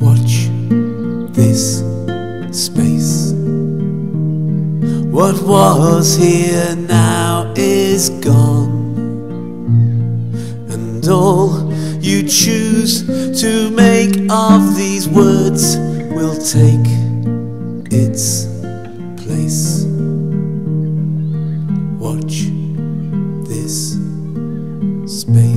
Watch this space. What was here now is gone. And all you choose to make of these words will take its place space.